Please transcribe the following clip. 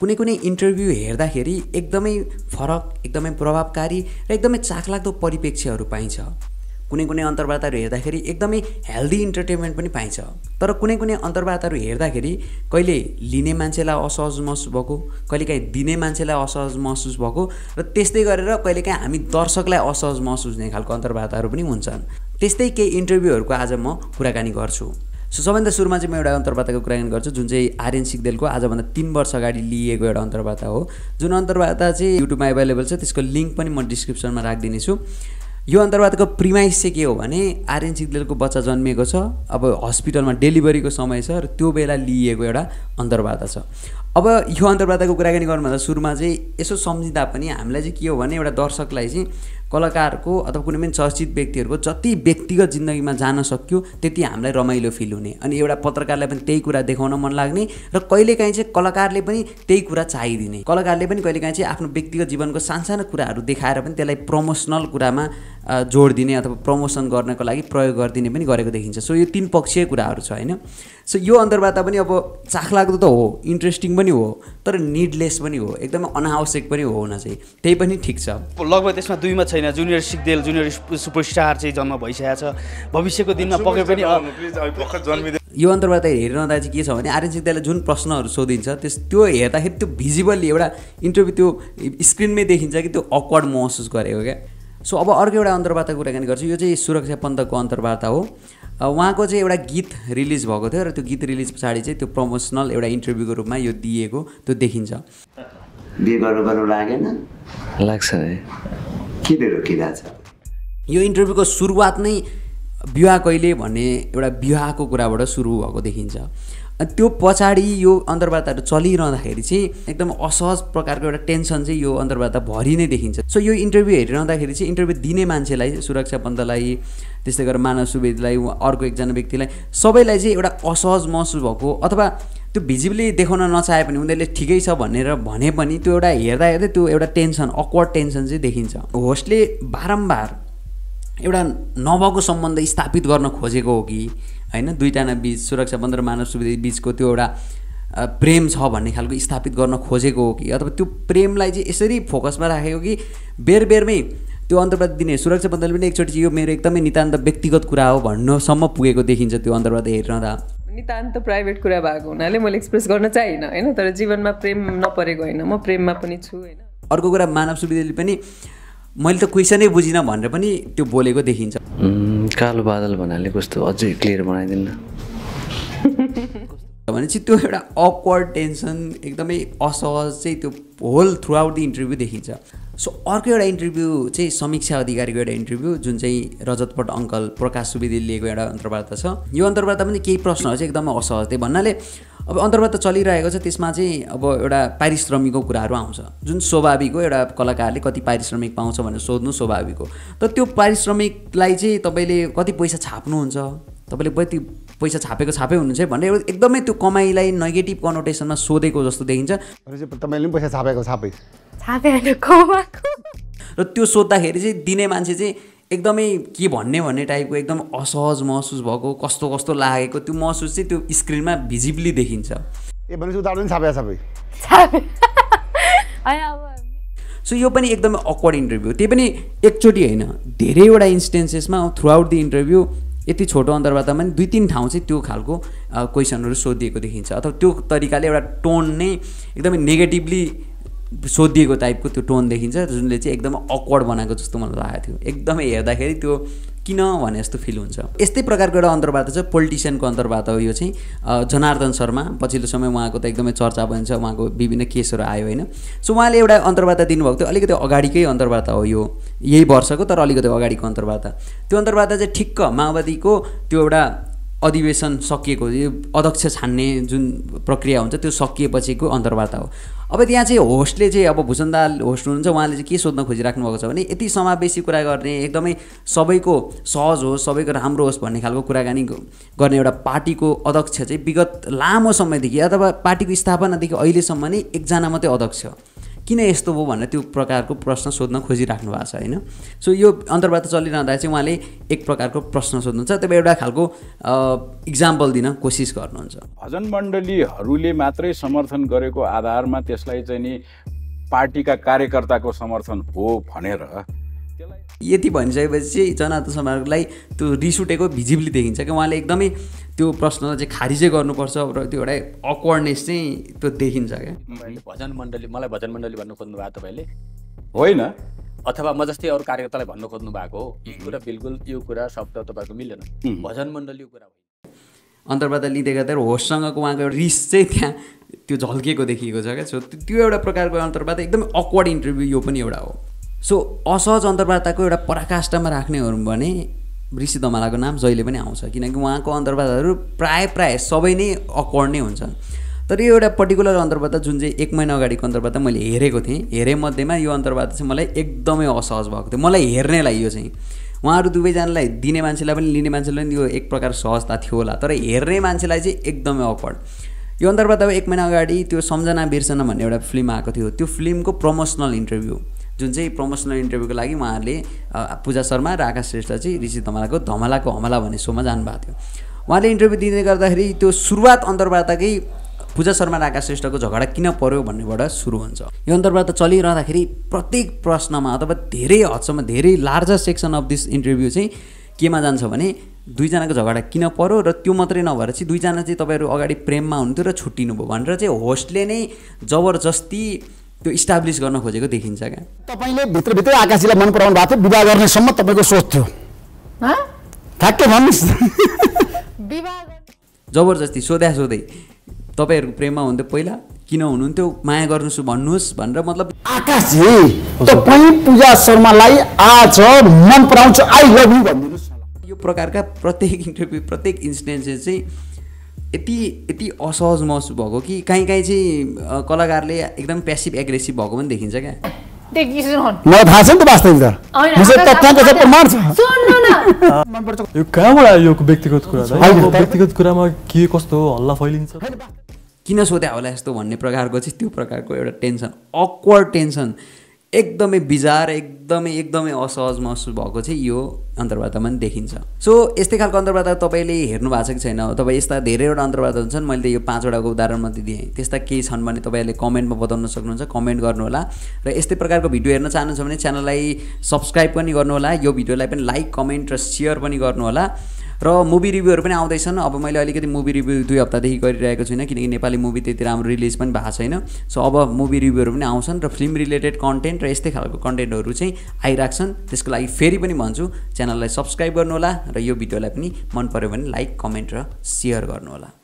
कुनै कुनै इन्टरभ्यू हेर्दाखेरि एकदमै फरक एकदमै प्रभावकारी र एकदमै चाखलाग्दो परिप्रेक्ष्यहरू पाइन्छ। कुनै कुनै अन्तर्वार्ताहरू हेर्दाखेरि एकदमै हेल्दी इन्टरटेनमेन्ट पनि पाइन्छ। तर कुनै कुनै अन्तर्वार्ताहरू हेर्दाखेरि कहिले लिने मान्छेलाई असहज महसुस भएको कहिलेकाहीँ दिने मान्छेलाई असहज महसुस भएको र त्यस्तै गरेर कहिलेकाहीँ हामी दर्शकलाई असहज महसुस हुने खालको अन्तर्वार्ताहरू पनि हुन्छन्। त्यस्तै केही इन्टरभ्यूहरूको आज म कुराकानी गर्छु। सो सबैभन्दा सुरुमा चाहिँ म एउटा अन्तर्वार्ताको कुराकानी गर्छु जुन चाहिँ आर्यन सिक्देलको आजभन्दा तिन वर्ष अगाडि लिएको एउटा अन्तर्वार्ता हो। जुन अन्तर्वार्ता चाहिँ युट्युबमा एभाइलेबल छ त्यसको लिङ्क पनि म डिस्क्रिप्सनमा राखिदिनेछु। यो अन्तर्वार्ताको प्रिमाइस चाहिँ के हो भने आर्यन सिग्देलको बच्चा जन्मिएको छ अब हस्पिटलमा डेलिभरीको समय छ र त्यो बेला लिइएको एउटा अन्तर्वार्ता छ। अब यो अन्तर्वार्ताको कुराकानी गर्नुभन्दा सुरुमा चाहिँ यसो सम्झिँदा पनि हामीलाई चाहिँ के हो भने एउटा दर्शकलाई चाहिँ कलाकारको अथवा कुनै पनि चर्चित व्यक्तिहरूको जति व्यक्तिगत जिन्दगीमा जान सक्यो त्यति हामीलाई रमाइलो फिल हुने। अनि एउटा पत्रकारलाई पनि त्यही कुरा देखाउन मन लाग्ने र कहिलेकाहीँ चाहिँ कलाकारले पनि त्यही कुरा चाहिदिने। कलाकारले पनि कहिलेकाहीँ चाहिँ आफ्नो व्यक्तिगत जीवनको सानसानो कुराहरू देखाएर पनि त्यसलाई प्रमोसनल कुरामा जोड दिने अथवा प्रमोसन गर्नको लागि प्रयोग गरिदिने पनि गरेको देखिन्छ। सो यो तिन पक्षीय कुराहरू छ होइन? सो यो अन्तर्वार्ता पनि अब चाखलाग्दो त हो इन्ट्रेस्टिङ पनि हो तर निडलेस पनि हो एकदमै अनावश्यक पनि हो हुन चाहिँ। त्यही पनि ठिक छ। लगभग त्यसमा दुईमा छैन जुनियर सिक्देल जुनियर सुपरस्टार चाहिँ जन्म भइसकेको छ। भविष्यको दिनमा पक्कै पनि यो अन्तर्वार्ता हेरिरहँदा चाहिँ के छ भने आर्यन सिक्देललाई जुन प्रश्नहरू सोधिन्छ त्यस त्यो हेर्दाखेरि त्यो भिजिबल्ली एउटा इन्टरभ्यू त्यो स्क्रिनमै देखिन्छ कि त्यो अक्वर्ड महसुस गरेको क्या। सो अब अर्को एउटा अन्तर्वार्ता कुराकानी गर्छु। यो चाहिँ सुरक्षा पन्तको अन्तर्वार्ता हो। उहाँको चाहिँ एउटा गीत रिलिज भएको थियो र त्यो गीत रिलिज पछाडि चाहिँ त्यो प्रमोसनल एउटा इन्टरभ्यूको रूपमा यो दिएको त्यो देखिन्छ। बिहे गर्नु गर्नु लागेन? लाग्छ है किन रोकिरहेछ? यो इन्टरभ्यूको सुरुवात नै विवाह कहिले भन्ने एउटा विवाहको कुराबाट सुरु भएको देखिन्छ। त्यो पछाडि यो अन्तर्वार्ताहरू चलिरहँदाखेरि चाहिँ एकदम असहज प्रकारको एउटा टेन्सन चाहिँ यो अन्तर्वार्ता भरि नै देखिन्छ। सो यो इन्टरभ्यू हेरिरहँदाखेरि चाहिँ इन्टरभ्यू दिने मान्छेलाई सुरक्षा पन्तलाई त्यस्तै गरेर मानव सुवेदीलाई अर्को एकजना व्यक्तिलाई सबैलाई चाहिँ एउटा असहज महसुस भएको अथवा त्यो भिजिबली देखाउन नचाहे पनि उनीहरूले ठिकै छ भनेर भने पनि त्यो एउटा हेर्दा हेर्दै त्यो एउटा टेन्सन अक्वर्ड टेन्सन चाहिँ देखिन्छ। होस्टले बारम्बार एउटा नभएको सम्बन्ध स्थापित गर्न खोजेको हो कि होइन? दुईजना बिच सुरक्षा बन्द र मानव सुविधा बिचको त्यो एउटा प्रेम छ भन्ने खालको स्थापित गर्न खोजेको हो कि? अथवा त्यो प्रेमलाई चाहिँ यसरी फोकसमा राखेको कि बेर बेरमै त्यो अन्तर्वाद दिने सुरक्षा बन्दले पनि एकचोटि यो मेरो एकदमै नितान्त व्यक्तिगत कुरा हो भन्नसम्म पुगेको देखिन्छ त्यो अन्तर्वाद हेरिरहँदा नितान्त प्राइभेट कुरा भएको हुनाले मैले एक्सप्रेस गर्न चाहिनँ होइन? तर जीवनमा प्रेम नपरेको होइन। म प्रेममा पनि छु होइन? अर्को कुरा मानव सुविधाले पनि मैले त क्वेसनै बुझिनँ भनेर पनि त्यो बोलेको देखिन्छ। कालो बादल भन्नाले कस्तो अझै क्लियर बनाइदिन्न भने चाहिँ त्यो एउटा अक्वर्ड टेन्सन एकदमै असहज चाहिँ त्यो whole throughout the interview देखिन्छ। सो अर्को एउटा इन्टरभ्यू चाहिँ समीक्षा अधिकारीको एउटा इन्टरभ्यू जुन चाहिँ रजतपट अङ्कल प्रकाश सुवेदी लिएको एउटा अन्तर्वार्ता छ। यो अन्तर्वार्ता पनि केही प्रश्नहरू चाहिँ एकदमै असहज त्यही भन्नाले अब अन्तर्वार्ता चलिरहेको छ त्यसमा चाहिँ अब एउटा पारिश्रमिकको कुराहरू आउँछ। जुन स्वाभाविक हो एउटा कलाकारले कति पारिश्रमिक पाउँछ भनेर सोध्नु स्वाभाविक हो। तर त्यो पारिश्रमिकलाई चाहिँ तपाईँले कति पैसा छाप्नुहुन्छ? तपाईँले कति पैसा छापेको छापे हुनुहुन्छ भनेर एकदमै त्यो कमाइलाई नेगेटिभ कनोटेसनमा सोधेको जस्तो देखिन्छ। तपाईँले पनि पैसा छापेको छापे। र त्यो सोद्धाखेरि चाहिँ दिने मान्छे चाहिँ एकदमै के भन्ने भन्ने टाइपको एकदम असहज महसुस भएको कस्तो कस्तो लागेको त्यो महसुस चाहिँ त्यो स्क्रिनमा भिजिबली देखिन्छ। ए छापे। छापे। सो यो पनि एकदमै अक्वर्ड इन्टरभ्यू त्यही पनि एकचोटि होइन। धेरैवटा इन्स्टेन्सेसमा थ्रु आउट द इन्टरभ्यू यति छोटो अन्तर्वार्तामा पनि दुई तिन ठाउँ चाहिँ त्यो खालको क्वेसनहरू सोधिएको देखिन्छ। अथवा त्यो तरिकाले एउटा टोन नै एकदमै नेगेटिभली सोधिएको टाइपको त्यो टोन देखिन्छ जुनले चाहिँ एकदमै अक्वर्ड बनाएको जस्तो मलाई लागेको थियो। एकदमै हेर्दाखेरि त्यो किन भने जस्तो फिल हुन्छ। यस्तै प्रकारको एउटा अन्तर्वार्ता चाहिँ पोलिटिसियनको अन्तर्वार्ता हो यो चाहिँ। जनार्दन शर्मा पछिल्लो समय उहाँको त एकदमै चर्चा भइन्छ उहाँको विभिन्न केसहरू आयो होइन। सो उहाँले एउटा अन्तर्वार्ता दिनुभएको थियो अलिकति अगाडिकै अन्तर्वार्ता हो यो यही वर्षको तर अलिकति अगाडिको अन्तर्वार्ता। त्यो अन्तर्वार्ता चाहिँ ठिक्क माओवादीको त्यो एउटा अधिवेशन सकिएको अध्यक्ष छान्ने जुन प्रक्रिया हुन्छ त्यो सकिएपछिको अन्तर्वार्ता हो। अब त्यहाँ चाहिँ होस्टले चाहिँ अब भूषण दाल होस्ट हुनुहुन्छ उहाँले चाहिँ के सोध्न खोजिराख्नु भएको छ भने यति समावेशी कुरा गर्ने एकदमै सबैको सहज होस् सबैको राम्रो होस् भन्ने खालको कुराकानी गर्ने एउटा पार्टीको अध्यक्ष चाहिँ विगत लामो समयदेखि अथवा पार्टीको स्थापनादेखि अहिलेसम्म नै एकजना मात्रै अध्यक्ष। किन यस्तो भयो भनेर त्यो प्रकारको प्रश्न सोध्न खोजिराख्नु भएको छ होइन? सो यो अन्तर्वार्ता चलिरहँदा चाहिँ उहाँले एक प्रकारको प्रश्न सोध्नुहुन्छ। तब एउटा खालको इक्जाम्पल दिन कोसिस गर्नुहुन्छ। भजन मण्डलीहरूले मात्रै समर्थन गरेको आधारमा त्यसलाई चाहिँ नि पार्टीका कार्यकर्ताको समर्थन हो भनेर यति भनिसकेपछि चाहिँ जनार्दन समाजलाई त्यो रिस उठेको भिजिबली देखिन्छ कि उहाँले एकदमै त्यो प्रश्नलाई चाहिँ खारिजै गर्नुपर्छ र त्यो एउटा अक्वर्डनेस चाहिँ त्यो देखिन्छ क्या। भजन मण्डली मलाई भजन मण्डली भन्नु खोज्नु भएको तपाईँले? होइन। अथवा म जस्तै अरू कार्यकर्तालाई भन्नु खोज्नु भएको हो यो कुरा बिल्कुल यो कुरा शब्द तपाईँको मिलेन भजन मण्डलीको कुरा होइन अन्तर्वार्ता लिँदै गर्दा होस्टसँगको उहाँको एउटा रिस चाहिँ त्यहाँ त्यो झल्किएको देखिएको छ क्या। सो त्यो एउटा प्रकारको अन्तर्वार्ता एकदमै अक्वर्ड इन्टरभ्यू यो पनि एउटा हो। सो असहज अन्तर्वार्ताको एउटा पराकाष्ठमा राख्ने हो भने ऋषि दमालाको नाम जहिले पनि आउँछ किनकि उहाँको अन्तर्वार्ताहरू प्राय प्राय सबै नै अक्वर्ड नै हुन्छन् तर यो एउटा पर्टिकुलर अन्तर्वार्ता जुन चाहिँ एक महिना अगाडिको अन्तर्वार्ता मैले हेरेको थिएँ हेरे मध्येमा यो अन्तर्वार्ता चाहिँ मलाई एकदमै असहज भएको थियो। मलाई हेर्नेलाई यो चाहिँ। उहाँहरू दुवैजनालाई दिने मान्छेलाई पनि लिने मान्छेलाई पनि यो एक प्रकार सहजता थियो होला। तर हेर्ने मान्छेलाई चाहिँ एकदमै अकवर्ड। यो अन्तर्वार्ता एक महिना अगाडि त्यो सम्झना बिर्सना भन्ने एउटा फिल्म आएको थियो। त्यो फिल्मको प्रमोसनल इन्टरभ्यू जुन चाहिँ प्रमोसनल इन्टरभ्यूको लागि उहाँहरूले पूजा शर्मा र आकाश श्रेष्ठ चाहिँ ऋषि धमलाको धमलाको हमला भन्ने सोमा जानुभएको थियो। उहाँले इन्टरभ्यू दिँदै गर्दाखेरि त्यो सुरुवात अन्तर्वार्ताकै पूजा शर्मा र आकाश श्रेष्ठको झगडा किन पर्यो भन्नेबाट सुरु हुन्छ। यो अन्तर्वार्ता चलिरहँदाखेरि प्रत्येक प्रश्नमा अथवा धेरै हदसम्म धेरै larger section of this interview चाहिँ केमा जान्छ भने दुईजनाको झगडा किन पर्यो र त्यो मात्रै नभएर चाहिँ दुईजना चाहिँ तपाईँहरू अगाडि प्रेममा हुनुहुन्थ्यो र छुट्टिनु भयो भनेर चाहिँ होस्टले नै जबरजस्ती त्यो इस्टाब्लिस गर्न खोजेको देखिन्छ क्या। तपाईँले भित्रभित्रै आकाशीलाई मन पराउनु भएको थियो विवाह गर्नेसम्म तपाईँको सोच थियो। ठ्याक्कै भन्नुहोस्। जबरजस्ती सोध्या सोधै तपाईँहरूको प्रेममा हुन्थ्यो पहिला? किन हुनुहुन्थ्यो? माया गर्नुहोस् भन्नुहोस् भनेर मतलब आकाशजी तपाईँ पूजा शर्मालाई आज मन पराउँछु आई लभ यु भनिदिनुहोस्। यो प्रकारका प्रत्येक इन्टरभ्यू प्रत्येक इन्सिडेन्सेस चाहिँ यति यति असहज महसुस भएको कि काहीँ काहीँ चाहिँ कलाकारले एकदम प्यासिभ एग्रेसिभ भएको पनि देखिन्छ क्या? मलाई थाहा छ नि त वास्तविकता यो कहाँबाट आयो यो व्यक्तिगत कुरा व्यक्तिगत कुरामा के कस्तो हल्ला फैलिन्छ? किन सोध्या होला यस्तो भन्ने प्रकारको चाहिँ त्यो प्रकारको एउटा टेन्सन अक्वर्ड टेन्सन एकदमै बिजार एकदमै एकदमै असहज महसुस भएको चाहिँ यो अन्तर्वार्तामा पनि देखिन्छ। सो यस्तै खालको अन्तर्वार्ता तपाईँले हेर्नु भएको छ कि छैन? अथवा यस्ता धेरैवटा अन्तर्वार्ता हुन्छन् मैले यो पाँचवटाको उदाहरण मात्रै दिएँ। त्यस्ता केही छन् भने तपाईँहरूले कमेन्टमा बताउन सक्नुहुन्छ कमेन्ट गर्नुहोला। र यस्तै प्रकारको भिडियो हेर्न चाहनुहुन्छ भने च्यानललाई सब्सक्राइब पनि गर्नुहोला यो भिडियोलाई पनि लाइक कमेन्ट र सेयर पनि गर्नुहोला। र मुभी रिभ्यूहरू पनि आउँदैछन्। अब मैले अलिकति मुभी रिभ्यू दुई हप्तादेखि गरिरहेको छुइनँ किनकि नेपाली मुभी त्यति राम्रो रिलिज पनि भएको छैन। सो अब मुभी रिभ्यूहरू पनि आउँछन् र फिल्म रिलेटेड कन्टेन्ट र यस्तै खालको कन्टेन्टहरू चाहिँ आइरहेको त्यसको लागि फेरि पनि भन्छु च्यानललाई सब्सक्राइब गर्नुहोला र यो भिडियोलाई पनि मन पऱ्यो भने लाइक कमेन्ट र सेयर गर्नुहोला।